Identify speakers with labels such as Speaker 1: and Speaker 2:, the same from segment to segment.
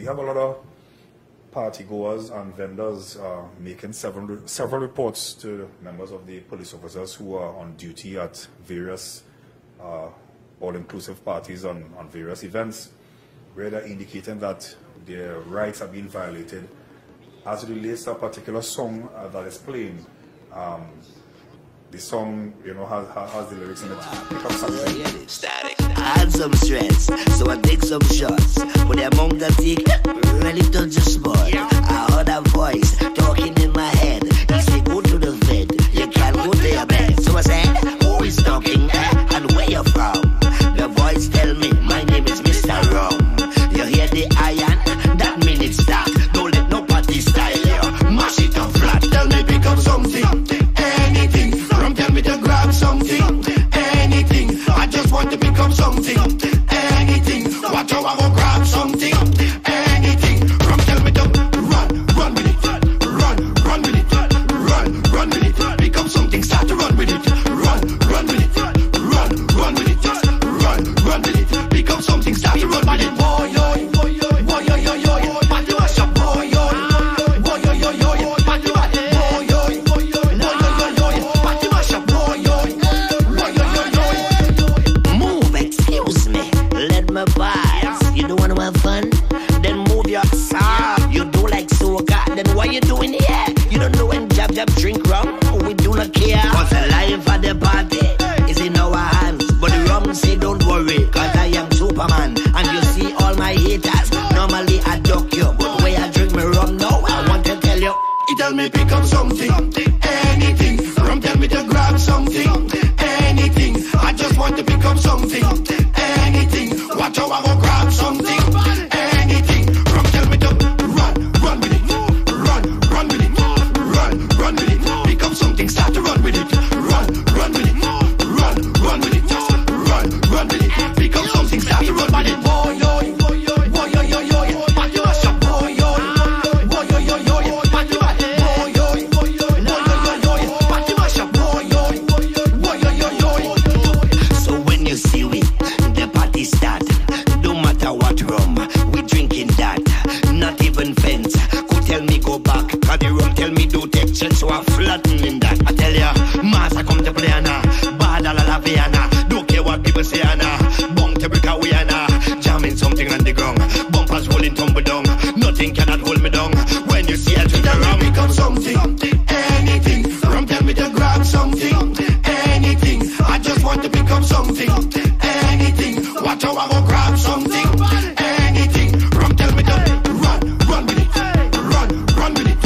Speaker 1: we have a lot of party goers and vendors uh, making several, several reports to members of the police officers who are on duty at various uh, all-inclusive parties on, on various events, where they're indicating that their rights are being violated as it relates to a particular song uh, that is playing. Um, the song, you know, has, has the lyrics in it. Pick up something.
Speaker 2: Static. I had some stress, so I take some shots. But the amount I take really touch the spot. Pick you doing here? You don't know when Jab Jab drink rum? We do not care. Cause the life of the party is in our hands. But the rum say don't worry, cause I am Superman. And you see all my haters, normally I duck you. But when I drink my rum now, I want to tell you. He tell me pick up something, anything. Nothing cannot hold me down. When you see a drink around, pick up something, anything. Rum tell me to grab something, anything. I just want to pick up something, anything. Watch how I go grab something, anything. Rum tell me to run, run with it, run, run with it,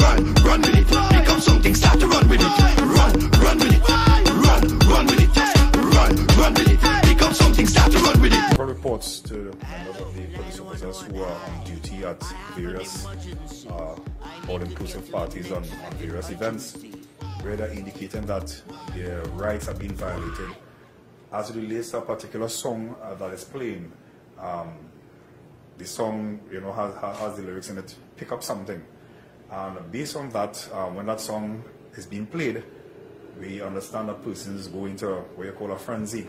Speaker 2: run, run with it. Pick up something, start to run with it, run, run with it, run, run with it, run, run with it. Pick up something, start to run with it.
Speaker 1: Several reports to who are on duty at various uh, all-inclusive parties on, on various events, they're indicating that their rights are being violated as it relates to a particular song uh, that is playing. Um, the song, you know, has, has has the lyrics in it. Pick up something, and based on that, uh, when that song is being played, we understand that persons go into what you call a frenzy